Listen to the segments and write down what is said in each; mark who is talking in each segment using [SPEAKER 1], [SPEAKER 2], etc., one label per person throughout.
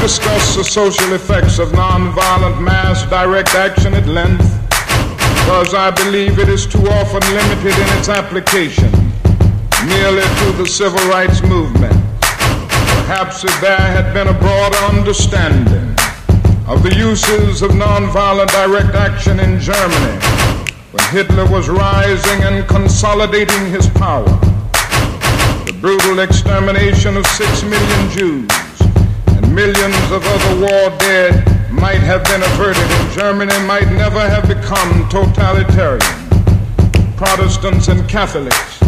[SPEAKER 1] discussed the social effects of nonviolent mass direct action at length because I believe it is too often limited in its application merely to the civil rights movement. Perhaps if there had been a broader understanding of the uses of nonviolent direct action in Germany when Hitler was rising and consolidating his power, the brutal extermination of six million Jews millions of other war dead might have been averted and Germany might never have become totalitarian. Protestants and Catholics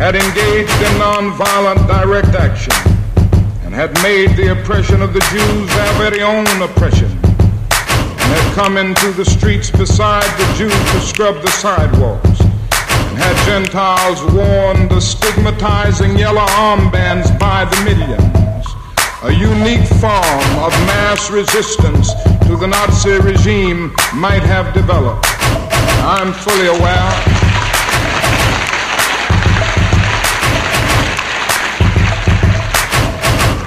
[SPEAKER 1] had engaged in nonviolent direct action and had made the oppression of the Jews their very own oppression and had come into the streets beside the Jews to scrub the sidewalks and had Gentiles worn the stigmatizing yellow armbands by the millions. Form of mass resistance to the Nazi regime might have developed. I'm fully aware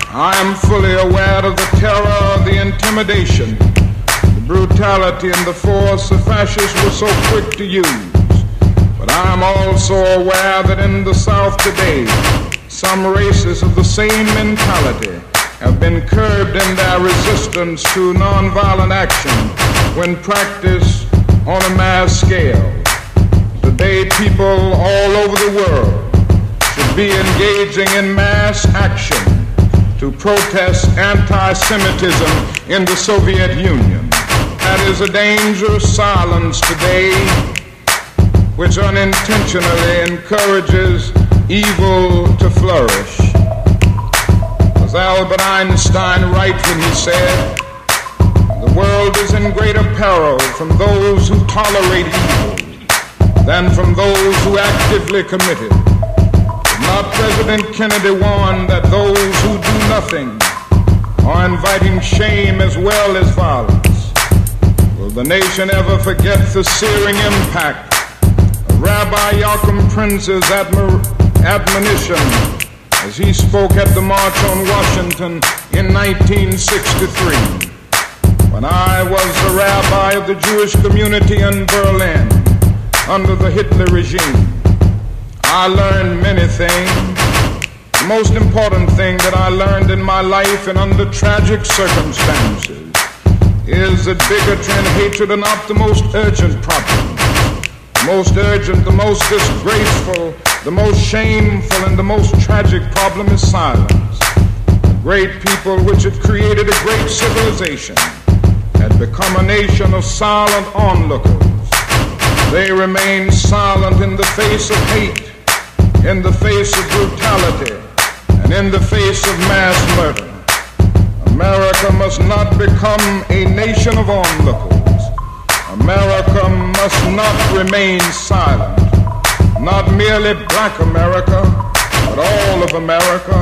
[SPEAKER 1] I am fully aware of the terror, the intimidation, the brutality, and the force the fascists were so quick to use. But I am also aware that in the South today, some races of the same mentality been curbed in their resistance to nonviolent action when practiced on a mass scale. Today, people all over the world should be engaging in mass action to protest anti Semitism in the Soviet Union. That is a dangerous silence today which unintentionally encourages evil to flourish. Was Albert Einstein right when he said, The world is in greater peril from those who tolerate evil than from those who actively commit it? Our President Kennedy warned that those who do nothing are inviting shame as well as violence. Will the nation ever forget the searing impact of Rabbi Prinz's admir- admonition as he spoke at the March on Washington in 1963? When I was the rabbi of the Jewish community in Berlin under the Hitler regime, I learned many things. The most important thing that I learned in my life and under tragic circumstances is that bigotry and hatred are not the most urgent problem. The most urgent, the most disgraceful, the most shameful, and the most tragic problem is silence. Great people which had created a great civilization had become a nation of silent onlookers. They remain silent in the face of hate in the face of brutality and in the face of mass murder. America must not become a nation of onlookers. America must not remain silent. Not merely black America, but all of America.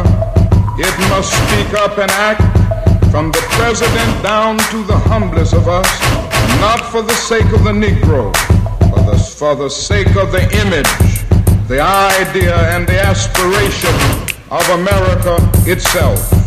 [SPEAKER 1] It must speak up and act from the president down to the humblest of us, not for the sake of the Negro, but for the sake of the image the idea and the aspiration of America itself.